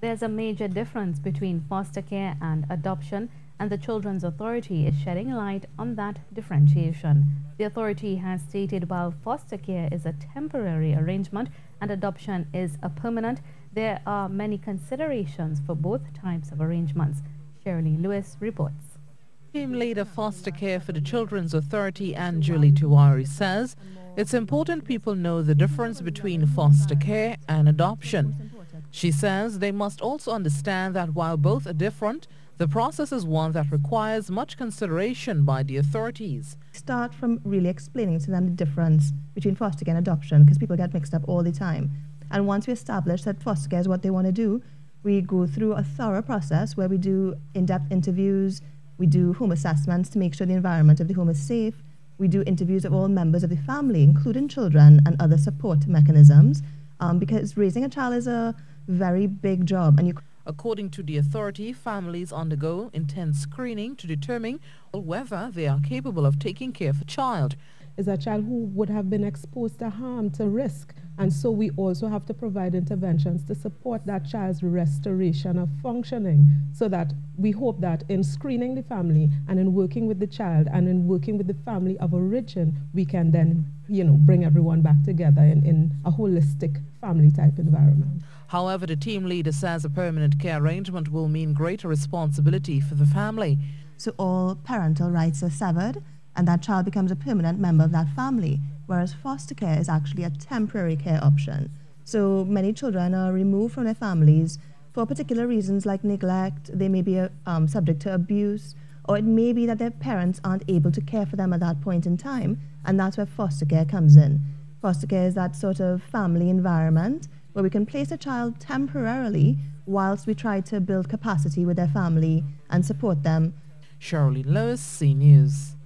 There's a major difference between foster care and adoption, and the Children's Authority is shedding light on that differentiation. The authority has stated while foster care is a temporary arrangement and adoption is a permanent, there are many considerations for both types of arrangements. Shirley Lewis reports. Team leader foster care for the Children's Authority and Julie Tuwari says it's important people know the difference between foster care and adoption. She says they must also understand that while both are different, the process is one that requires much consideration by the authorities. Start from really explaining to them the difference between foster care and adoption because people get mixed up all the time. And once we establish that foster care is what they want to do, we go through a thorough process where we do in depth interviews, we do home assessments to make sure the environment of the home is safe, we do interviews of all members of the family, including children and other support mechanisms, um, because raising a child is a very big job. And you According to the authority, families undergo intense screening to determine whether they are capable of taking care of a child. Is a child who would have been exposed to harm, to risk. And so we also have to provide interventions to support that child's restoration of functioning so that we hope that in screening the family and in working with the child and in working with the family of origin, we can then, you know, bring everyone back together in, in a holistic family type environment. However, the team leader says a permanent care arrangement will mean greater responsibility for the family. So all parental rights are severed and that child becomes a permanent member of that family, whereas foster care is actually a temporary care option. So many children are removed from their families for particular reasons like neglect, they may be um, subject to abuse, or it may be that their parents aren't able to care for them at that point in time, and that's where foster care comes in. Foster care is that sort of family environment where we can place a child temporarily whilst we try to build capacity with their family and support them. Shirley Lewis, C News.